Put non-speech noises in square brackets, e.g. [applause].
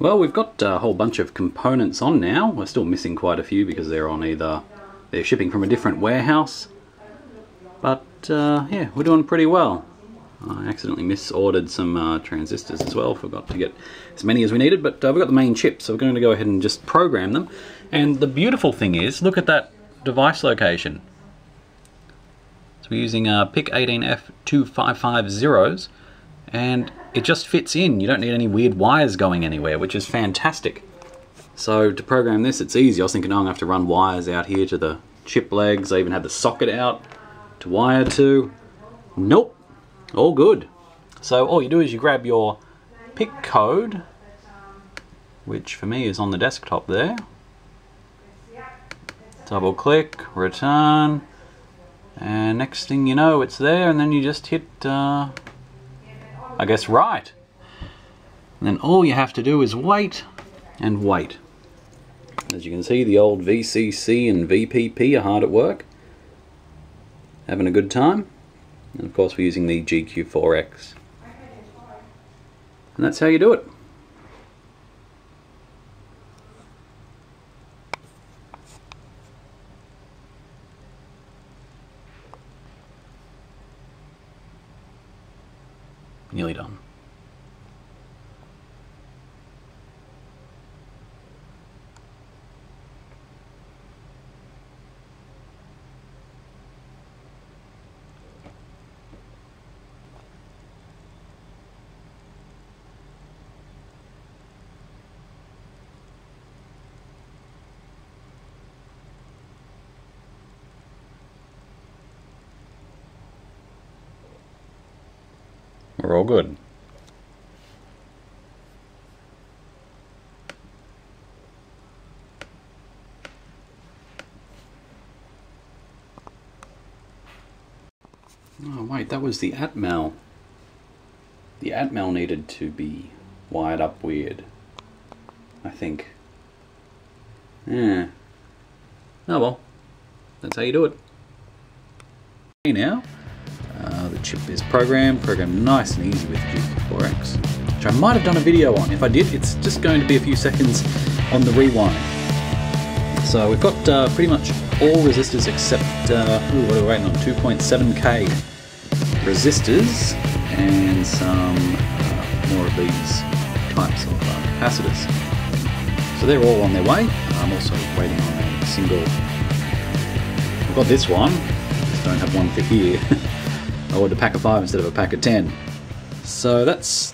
Well, we've got a whole bunch of components on now. We're still missing quite a few because they're on either, they're shipping from a different warehouse. But uh, yeah, we're doing pretty well. I accidentally misordered some uh, transistors as well, forgot to get as many as we needed, but uh, we've got the main chip, so we're going to go ahead and just program them. And the beautiful thing is, look at that device location. So we're using uh, PIC18F2550s, and it just fits in. You don't need any weird wires going anywhere, which is fantastic. So to program this, it's easy. I was thinking, oh, I'm to have to run wires out here to the chip legs. I even had the socket out to wire to. Nope, all good. So all you do is you grab your PIC code, which for me is on the desktop there. Double click, return, and next thing you know it's there and then you just hit, uh, I guess, right. And then all you have to do is wait and wait. As you can see, the old VCC and VPP are hard at work. Having a good time. And of course we're using the GQ4X. And that's how you do it. Nearly done. We're all good. Oh wait, that was the Atmel. The Atmel needed to be wired up weird. I think. Yeah. Oh well. That's how you do it. Okay now chip is programmed, programmed nice and easy with GQ4X, which I might have done a video on. If I did, it's just going to be a few seconds on the rewind. So we've got uh, pretty much all resistors except, uh, ooh, what are we waiting on, 2.7k resistors and some uh, more of these types of uh, capacitors. So they're all on their way. I'm also waiting on a single, I've got this one, just don't have one for here. [laughs] I ordered a pack of 5 instead of a pack of 10. So that's